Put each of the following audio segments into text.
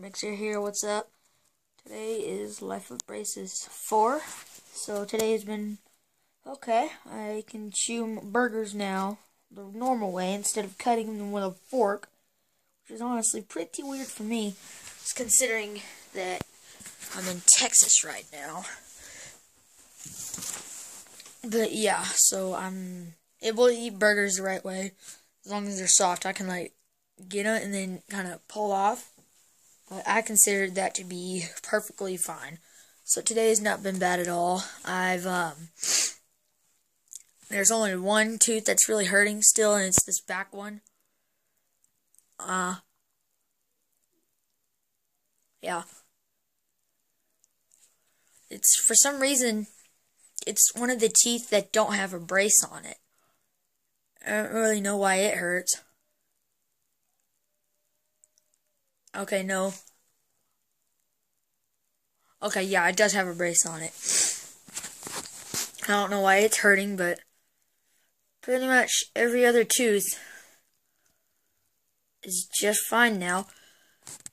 Mixer here, what's up? Today is Life of Braces 4. So today has been okay. I can chew burgers now the normal way instead of cutting them with a fork, which is honestly pretty weird for me, just considering that I'm in Texas right now. But yeah, so I'm able to eat burgers the right way. As long as they're soft, I can like get it and then kind of pull off but I considered that to be perfectly fine. So today has not been bad at all. I've, um, there's only one tooth that's really hurting still, and it's this back one. Uh, yeah. It's, for some reason, it's one of the teeth that don't have a brace on it. I don't really know why it hurts. Okay, no. Okay, yeah, it does have a brace on it. I don't know why it's hurting, but pretty much every other tooth is just fine now.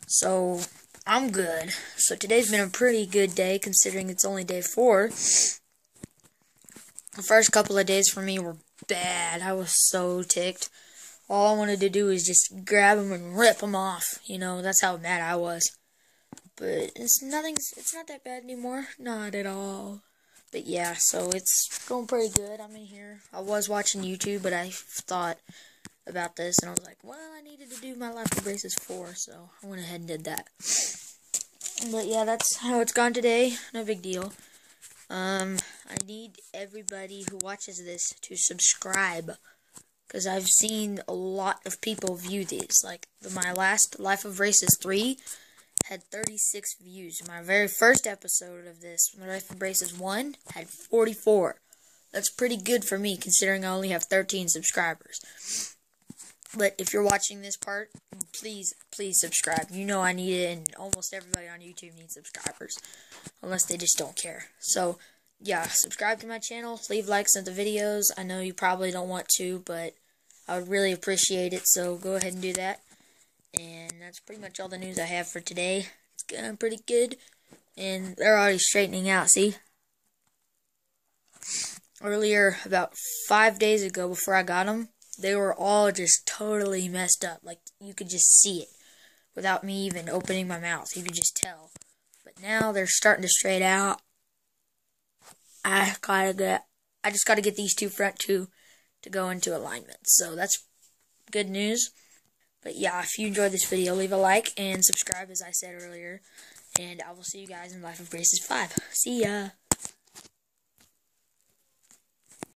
So, I'm good. So today's been a pretty good day, considering it's only day four. The first couple of days for me were bad. I was so ticked all I wanted to do was just grab them and rip them off. You know, that's how mad I was. But it's nothing. It's not that bad anymore. Not at all. But yeah, so it's going pretty good. I'm in here. I was watching YouTube, but I thought about this and I was like, well, I needed to do my of braces four, so I went ahead and did that. But yeah, that's how it's gone today. No big deal. Um, I need everybody who watches this to subscribe because I've seen a lot of people view these. Like my last Life of Braces 3 had 36 views. My very first episode of this, Life of Braces 1, had 44. That's pretty good for me considering I only have 13 subscribers. But if you're watching this part, please, please subscribe. You know I need it, and almost everybody on YouTube needs subscribers. Unless they just don't care. So, yeah, subscribe to my channel, leave likes on the videos. I know you probably don't want to, but I would really appreciate it, so go ahead and do that. And that's pretty much all the news I have for today. It's going pretty good. And they're already straightening out, see? Earlier, about five days ago, before I got them, they were all just totally messed up. Like, you could just see it without me even opening my mouth. You could just tell. But now they're starting to straight out. I gotta get, I just gotta get these two front two to go into alignment. So that's good news. But yeah, if you enjoyed this video, leave a like and subscribe as I said earlier. And I will see you guys in Life of Braces 5. See ya!